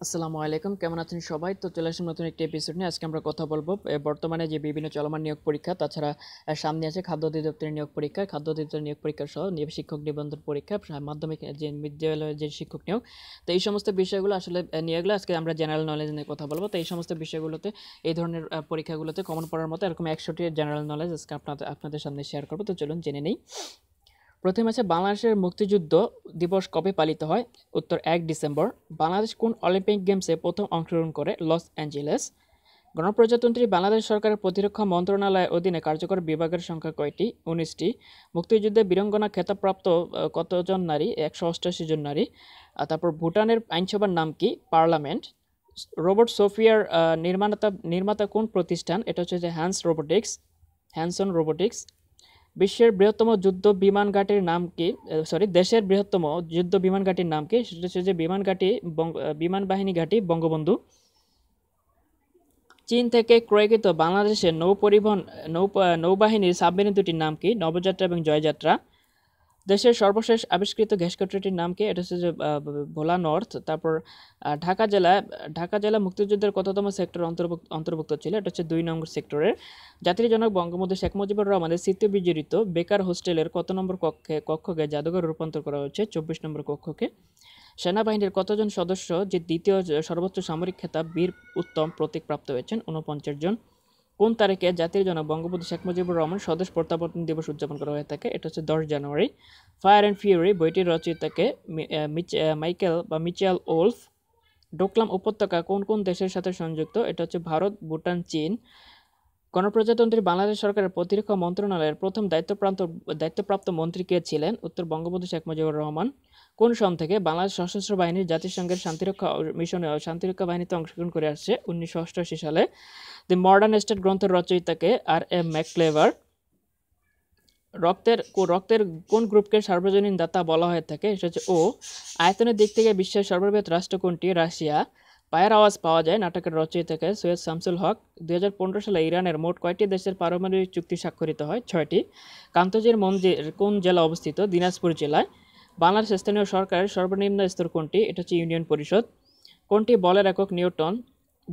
আসসালামু আলাইকুম। কেমন আছেন সবাই? তো চলে আসুন নতুন একটি এপিসোড নিয়ে। আজকে আমরা কথা বলব বর্তমানে যে বিভিন্ন চলমান নিয়োগ পরীক্ষা, তাছাড়া সামনে আছে খাদ্য অধিদপ্তরের নিয়োগ পরীক্ষা। খাদ্য অধিদপ্তরের নিয়োগ পরীক্ষা সহ শিক্ষক নিবন্ধন পরীক্ষা মাধ্যমিক যে বিদ্যালয়ের যে শিক্ষক নিয়োগ। তো এই সমস্ত বিষয়গুলো আসলে নিয়ে গেলে আজকে আমরা জেনারেল নলেজ নিয়ে কথা বলব। তো এই সমস্ত বিষয়গুলোতে, এই ধরনের পরীক্ষাগুলোতে কমন পড়ার মতো এরকম একশোটি জেনারেল নলেজ আজকে আপনাদের আপনাদের সামনে শেয়ার করব। তো চলুন জেনে নেই। প্রথম আছে বাংলাদেশের মুক্তিযুদ্ধ দিবস কবে পালিত হয়? উত্তর, এক ডিসেম্বর। বাংলাদেশ কোন অলিম্পিক গেমসে প্রথম অংশগ্রহণ করে? Los Angeles. গণপ্রজাতন্ত্রী বাংলাদেশ সরকারের প্রতিরক্ষা মন্ত্রণালয়ের অধীনে কার্যকর বিভাগের সংখ্যা কয়টি? উনিশটি। মুক্তিযুদ্ধে বীরঙ্গনা খেতাবপ্রাপ্ত কতজন নারী? একশো অষ্টাশি জন নারী। তারপর ভুটানের আইনসভার নাম কি? পার্লামেন্ট। রোবট সোফিয়ার নির্মাতা নির্মাতা কোন প্রতিষ্ঠান? এটা হচ্ছে যে হ্যান্স রোবোটিক্স, হ্যানসন রোবোটিক্স। বিশ্বের বৃহত্তম যুদ্ধ বিমান ঘাটির নাম কি? সরি দেশের বৃহত্তম যুদ্ধ বিমান ঘাটির নাম কি? সেটা হচ্ছে যে বিমান ঘাটি বিমান বাহিনী ঘাটি, বঙ্গবন্ধু। চীন থেকে ক্রয়কৃত বাংলাদেশের নৌ পরিবহন, নৌ নৌবাহিনীর সাবমেরিন দুটির নাম কি? নবযাত্রা এবং জয়যাত্রা। দেশের সর্বশেষ আবিষ্কৃত গ্যাস কাটরিটির নাম কি? এটা হচ্ছে ভোলা নর্থ। তারপর ঢাকা জেলা ঢাকা জেলা মুক্তিযুদ্ধের কততম সেক্টর অন্তর্ভুক্ত অন্তর্ভুক্ত ছিল? এটা হচ্ছে দুই নম্বর সেক্টরের। জাতির জনক বঙ্গবন্ধু শেখ মুজিবুর রহমানের স্মৃতি বিজড়িত বেকার হোস্টেলের কত নম্বর কক্ষে, কক্ষকে জাদুঘর রূপান্তর করা হয়েছে? চব্বিশ নম্বর কক্ষকে। সেনাবাহিনীর কতজন সদস্য যে দ্বিতীয় সর্বোচ্চ সামরিক খেতাব বীর উত্তম প্রতীক প্রাপ্ত হয়েছেন? উনপঞ্চাশ জন। কোন তারিখে জাতির জন্য বঙ্গবন্ধু শেখ মুজিবুর রহমান স্বদেশ প্রত্যাবর্তন দিবস উদযাপন করা হয়ে থাকে, এটা হচ্ছে দশ জানুয়ারি। ফায়ার অ্যান্ড ফিউরি বইটির রচয়িতাকে মাইকেল বা মিচেল ওলফ। ডোকলাম উপত্যকা কোন কোন দেশের সাথে সংযুক্ত, এটা হচ্ছে ভারত, ভুটান, চীন। গণপ্রজাতন্ত্রী বাংলাদেশ সরকারের প্রতিরক্ষা মন্ত্রণালয়ের প্রথম দায়িত্বপ্রাপ্ত দায়িত্বপ্রাপ্ত মন্ত্রী কে ছিলেন উত্তর বঙ্গবন্ধু শেখ মুজিবুর রহমান? কোন সন থেকে বাংলাদেশ সশস্ত্র বাহিনীর জাতিসংঘের শান্তিরক্ষা মিশনে শান্তিরক্ষা বাহিনীতে অংশগ্রহণ করে আসছে উনিশশো অষ্টআশি সালে? দি মডার্ন স্টেট গ্রন্থের রচয়িতাকে আর এম ম্যাকক্লেভার রক্তের রক্তের কোন গ্রুপকে সার্বজনীন দাতা বলা হয়ে থাকে? সেটা হচ্ছে ও। আয়তনের দিক থেকে বিশ্বের সর্ববৃহৎ রাষ্ট্র কোনটি? রাশিয়া। পায়ের আওয়াজ পাওয়া যায় নাটকের রচয়িতাকে সৈয়দ শামসুল হক। দু হাজার পনেরো সালে ইরানের মোট কয়টি দেশের পারমাণবিক চুক্তি স্বাক্ষরিত হয়? ছয়টি। কান্তজির মন্দির কোন জেলা অবস্থিত? দিনাজপুর জেলায়। বাংলাদেশ স্থানীয় সরকারের সর্বনিম্ন স্তর কোনটি? এটা হচ্ছে ইউনিয়ন পরিষদ। কোনটি বলের একক নিউটন?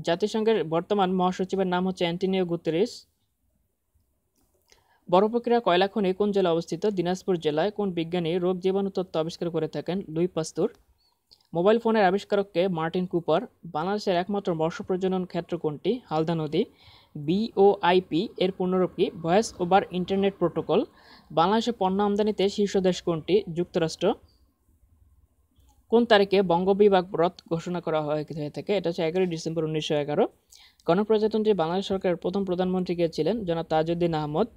জাতিসংঘের বর্তমান মহাসচিবের নাম হচ্ছে অ্যান্টিনিও গুতেরিস। বড় প্রক্রিয়া কয়লা খনি কোন জেলা অবস্থিত? দিনাজপুর জেলায় কোন বিজ্ঞানী রোগ জীবাণু তত্ত্ব আবিষ্কার করে থাকেন? লুই পাস্তুর। মোবাইল ফোনের আবিষ্কারককে মার্টিন কুপার। বাংলাদেশের একমাত্র বর্ষ প্রজনন ক্ষেত্র কোনটি? হালদা নদী। বিওআইপি এর পূর্ণরূপ কি? Voice over internet protocol. বাংলাদেশে পণ্য আমদানিতে শীর্ষ দেশ কোনটি? যুক্তরাষ্ট্র। কোন তারিখে বঙ্গবিভাগ রথ ঘোষণা করা হয়ে থাকে? এটা হচ্ছে এগারোই ডিসেম্বর উনিশশো এগারো। গণপ্রজাতন্ত্রী বাংলাদেশ সরকারের প্রথম প্রধানমন্ত্রী কে ছিলেন? জনাব তাজউদ্দিন আহমদ,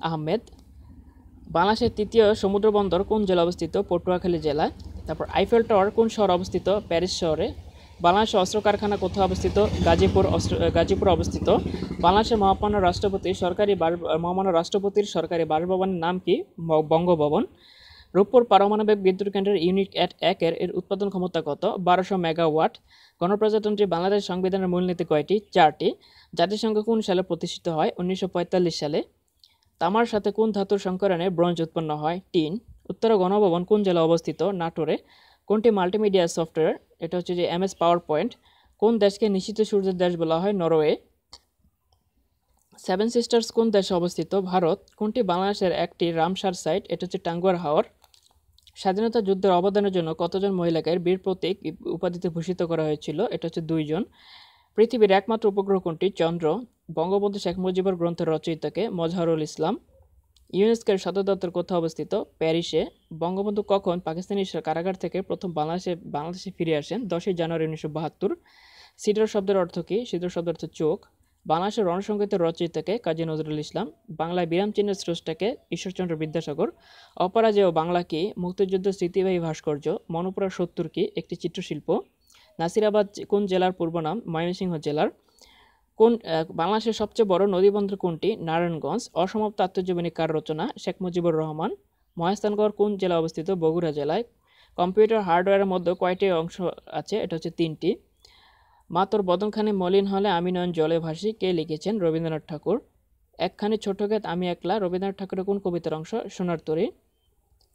আহমেদ। বাংলাদেশের তৃতীয় সমুদ্র বন্দর কোন জেলা অবস্থিত? পটুয়াখালী জেলায় তারপর আইফেল টাওয়ার কোন শহর অবস্থিত? প্যারিস শহরে। বাংলাদেশের অস্ত্র কারখানা কোথাও অবস্থিত? গাজীপুর অস্ত্র গাজীপুর অবস্থিত। বাংলাদেশের মহামান্য রাষ্ট্রপতি সরকারি বাস- মহামান্য রাষ্ট্রপতির সরকারি বাসভবনের নাম কি? বঙ্গভবন। রূপপুর পারমাণবিক বিদ্যুৎ কেন্দ্রের ইউনিট এট একের এর উৎপাদন ক্ষমতা কত? বারোশো মেগাওয়াট। গণপ্রজাতন্ত্রী বাংলাদেশ সংবিধানের মূলনীতি কয়টি? চারটি। জাতিসংঘ কোন সালে প্রতিষ্ঠিত হয়? উনিশশো পঁয়তাল্লিশ সালে। তামার সাথে কোন ধাতুর সংকরণে ব্রোঞ্জ উৎপন্ন হয়? টিন উত্তর গণভবন কোন জেলা অবস্থিত? নাটোরে। কোনটি মাল্টিমিডিয়া সফটওয়্যার? এটা হচ্ছে যে এমএস পাওয়ার পয়েন্ট কোন দেশকে নিশ্চিত সূর্যের দেশ বলা হয়? নরওয়ে। সেভেন সিস্টার্স কোন দেশে অবস্থিত? ভারত। কোনটি বাংলাদেশের একটি রামসার সাইট? এটা হচ্ছে টাঙ্গুয়ার হাওর। স্বাধীনতা যুদ্ধের অবদানের জন্য কতজন মহিলাকে বীর প্রতীক উপাধিতে ভূষিত করা হয়েছিল? এটা হচ্ছে দুইজন। পৃথিবীর একমাত্র উপগ্রহ কোনটি? চন্দ্র। বঙ্গবন্ধু শেখ মুজিবুর গ্রন্থের রচয়িতাকে মজহারুল ইসলাম। ইউনেস্কোর সদর দপ্তর কোথাও অবস্থিত? প্যারিসে। বঙ্গবন্ধু কখন পাকিস্তানি কারাগার থেকে প্রথম বাংলাদেশে বাংলাদেশে ফিরে আসেন? দশই জানুয়ারি উনিশশো বাহাত্তর। সিডর শব্দের অর্থ কী? সিডর শব্দের অর্থ চোখ। বাংলাদেশের রণসঙ্গীতের রচয়িতাকে কাজী নজরুল ইসলাম, বাংলায় বিরাম চিহ্নের স্রষ্টাকে ঈশ্বরচন্দ্র বিদ্যাসাগর, অপরাজেয় বাংলা কি মুক্তিযুদ্ধ স্মৃতিবাহী ভাস্কর্য মনপুরা সত্তর কি একটি চিত্রশিল্প, নাসিরাবাদ কোন জেলার পূর্ব নাম ময়মনসিংহ জেলার, কোন বাংলাদেশের সবচেয়ে বড় নদীবন্দর কোনটি নারায়ণগঞ্জ, অসমাপ্ত আত্মজীবনী কার রচনা শেখ মুজিবুর রহমান, মহেস্থানগড় কোন জেলা অবস্থিত বগুড়া জেলায়, কম্পিউটার হার্ডওয়্যারের মধ্যে কয়টি অংশ আছে, এটা হচ্ছে তিনটি। মা তোর বদনখানি মলিন হলে আমি নয়ন জলে ভাসি। কে লিখেছেন রবীন্দ্রনাথ ঠাকুর? একখানি ছোট ক্ষেত, আমি একলা। রবীন্দ্রনাথ ঠাকুরের কোন কবিতার অংশ? সোনার তরী।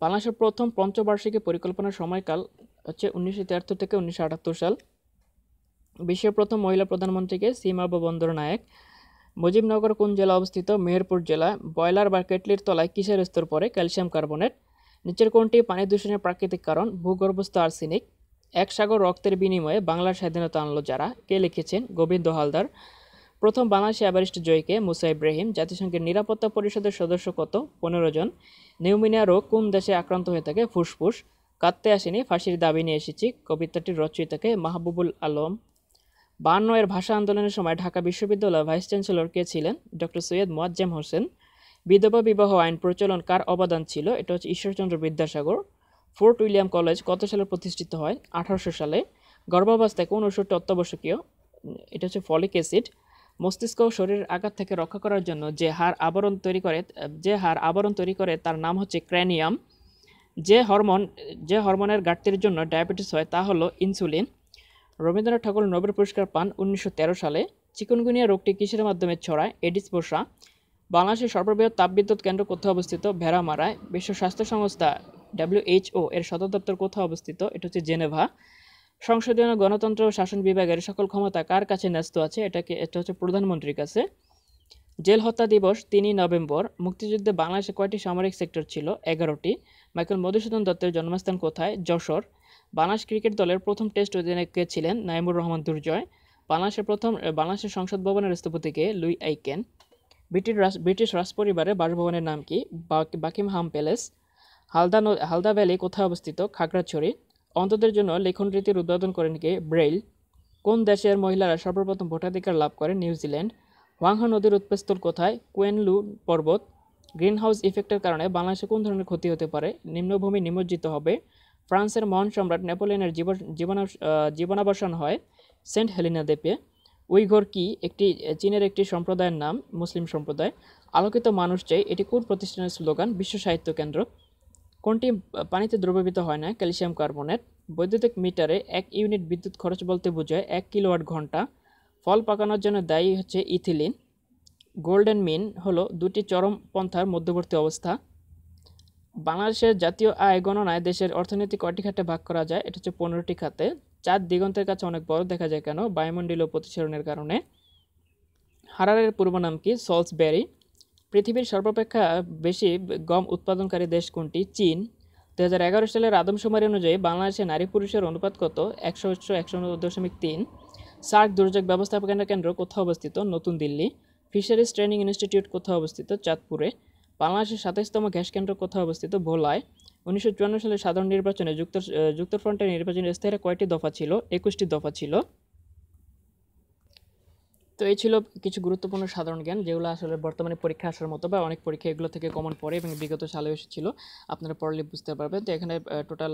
বাংলাদেশের প্রথম পঞ্চবার্ষিকী পরিকল্পনার সময়কাল হচ্ছে উনিশশো তিয়াত্তর থেকে উনিশশো আটাত্তর সাল। বিশ্বের প্রথম মহিলা প্রধানমন্ত্রীকে সীমা বন্দরনায়ক মুজিবনগর কোন জেলা অবস্থিত? মেহেরপুর জেলা। বয়লার বা কেটলির তলায় কিসের স্তর পরে ক্যালসিয়াম কার্বনেট। নিচের কোনটি পানি দূষণের প্রাকৃতিক কারণ? ভূগর্ভস্থ আর্সেনিক। এক সাগর রক্তের বিনিময়ে বাংলার স্বাধীনতা আনলো যারা। কে লিখেছেন? গোবিন্দ হালদার। প্রথম বাংলাদেশি এভারেস্ট জয়কে মুসা ইব্রাহিম। জাতিসংঘের নিরাপত্তা পরিষদের সদস্য কত? পনেরো জন। নিউমিনিয়া রোগ কোন দেশে আক্রান্ত হয়ে থাকে? ফুসফুস। কাঁদতে আসেনি, ফাঁসির দাবি নিয়ে এসেছি। কবিতাটির রচয়িতাকে মাহবুবুল আলম। বান্ন এর ভাষা আন্দোলনের সময় ঢাকা বিশ্ববিদ্যালয়ের ভাইস চ্যান্সেলর কে ছিলেন? ডক্টর সৈয়দ মোয়াজ্জেম হোসেন। বিধবা বিবাহ আইন প্রচলন কার অবদান ছিল? এটা হচ্ছে Ishwarchandra Vidyasagar. Fort William college কত সালে প্রতিষ্ঠিত হয়? আঠারোশো সালে। গর্ভাবস্থায় কোন ওষুধটি অত্যাবশ্যকীয়? এটা হচ্ছে ফলিক অ্যাসিড। মস্তিষ্ক শরীরের আঘাত থেকে রক্ষা করার জন্য যে হার আবরণ তৈরি করে, যে হার আবরণ তৈরি করে তার নাম হচ্ছে ক্র্যানিয়াম। যে হরমোন, যে হরমোনের ঘাটতির জন্য ডায়াবেটিস হয় তা হলো ইনসুলিন। রবীন্দ্রনাথ ঠাকুর নোবেল পুরস্কার পান উনিশশো তেরো সালে। চিকুনগুনিয়া রোগটি কিসের মাধ্যমে ছড়ায়? এডিস পোষা বাংলাদেশের সর্ববৃহৎ তাপবিদ্যুৎ কেন্দ্র কোথাও অবস্থিত? ভেড়ামারায়। বিশ্ব স্বাস্থ্য সংস্থা ডাব্লিউএইচও এর সদর দপ্তর কোথাও অবস্থিত? এটা হচ্ছে জেনেভা। সংসদীয় গণতন্ত্র ও শাসন বিভাগের সকল ক্ষমতা কার কাছে ন্যস্ত আছে? এটাকে, এটা হচ্ছে প্রধানমন্ত্রীর কাছে। জেল হত্যা দিবস, তিনই নভেম্বর। মুক্তিযুদ্ধে বাংলাদেশে কয়টি সামরিক সেক্টর ছিল? এগারোটি। মাইকেল মধুসূদন দত্তের জন্মস্থান কোথায়? যশোর। বাংলাদেশ ক্রিকেট দলের প্রথম টেস্ট অধিনায়ক ছিলেন? নাইমুর রহমান দুর্জয়। বাংলাদেশের প্রথম বাংলাদেশের সংসদ ভবনের স্থপতিকে Louis I Kahn. British Raj British রাজপরিবারের বাসভবনের নাম কি? বাকিম হাম প্যালেস। হালদা হালদা ভ্যালি কোথায় অবস্থিত? খাগড়াছড়ি। অন্তদের জন্য লেখন রীতির উদ্বোধন করেন কে? ব্রেইল। কোন দেশের মহিলারা সর্বপ্রথম ভোটাধিকার লাভ করেন নিউজিল্যান্ড হোয়াংহা নদীর উৎপস্থল কোথায়? কুয়েনলু পর্বত। গ্রিনহাউস ইফেক্টের কারণে বাংলাদেশে কোন ধরনের ক্ষতি হতে পারে? নিম্নভূমি নিমজ্জিত হবে। ফ্রান্সের মহান সম্রাট নেপোলিয়নের জীবন জীবনাবসান হয় সেন্ট হেলিনা দ্বীপে উইঘর কি? একটি, চীনের একটি সম্প্রদায়ের নাম, মুসলিম সম্প্রদায়। আলোকিত মানুষ চাই। এটি কোন প্রতিষ্ঠানের স্লোগান? বিশ্ব সাহিত্য কেন্দ্র। কোনটি পানিতে দ্রবীভূত হয় না? Calcium carbonate. বৈদ্যুতিক মিটারে এক ইউনিট বিদ্যুৎ খরচ বলতে বোঝায় এক কিলোওয়াট ঘণ্টা। ফল পাকানোর জন্য দায়ী হচ্ছে ইথিলিন। গোল্ডেন মিন হলো দুটি চরম পন্থার মধ্যবর্তী অবস্থা। বাংলাদেশের জাতীয় আয় গণনায় দেশের অর্থনীতি কয়টি খাতে ভাগ করা যায়। এটা হচ্ছে পনেরোটি খাতে। চাঁদ দিগন্তের কাছে অনেক বড় দেখা যায় কেন? বায়ুমণ্ডলীয় প্রতিসরণের কারণে। হারারের পূর্ব নাম কি? সলসবেরি পৃথিবীর সর্বাপেক্ষা বেশি গম উৎপাদনকারী দেশ কোনটি? চীন। দু হাজার এগারো সালের আদমশুমারি অনুযায়ী বাংলাদেশে নারী পুরুষের অনুপাত কত? একশো একশো দশমিক তিন। সার্ক দুর্যোগ ব্যবস্থাপনা কেন্দ্র কোথাও অবস্থিত? নতুন দিল্লি। ফিশারিজ ট্রেনিং ইনস্টিটিউট কোথাও অবস্থিত? চাঁদপুরে। বাংলাদেশের সাতাইশতম গ্যাস কেন্দ্র কোথাও অবস্থিত? ভোলায়। উনিশশো চুয়ান্ন সালের সাধারণ নির্বাচনে যুক্ত যুক্তফ্রন্টের নির্বাচনী স্থায়ীরা কয়টি দফা ছিল? একুশটি দফা ছিল। তো এই ছিল কিছু গুরুত্বপূর্ণ সাধারণ জ্ঞান, যেগুলো আসলে বর্তমানে পরীক্ষা আসার মতো বা অনেক পরীক্ষা এগুলো থেকে কমন পড়ে এবং বিগত সালে এসেছিল। আপনারা পড়লে বুঝতে পারবেন। তো এখানে টোটাল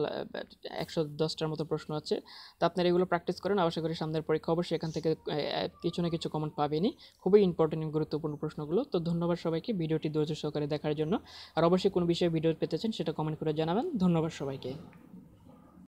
একশো দশটার মতো প্রশ্ন আছে। তো আপনারা এগুলো প্র্যাকটিস করেন। আশা করি সামনের পরীক্ষা অবশ্যই এখান থেকে কিছু না কিছু কমন পাবেনি খুবই ইম্পর্টেন্ট গুরুত্বপূর্ণ প্রশ্নগুলো। তো ধন্যবাদ সবাইকে ভিডিওটি ধৈর্য সহকারে দেখার জন্য। আর অবশ্যই কোনো বিষয়ে ভিডিও পেতে চান সেটা কমেন্ট করে জানাবেন। ধন্যবাদ সবাইকে।